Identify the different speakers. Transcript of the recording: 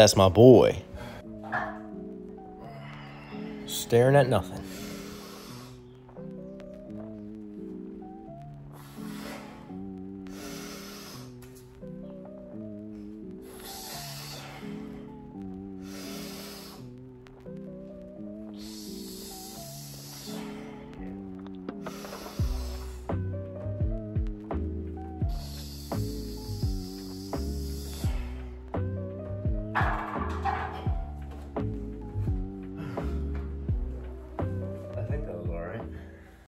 Speaker 1: That's my boy. Staring at nothing.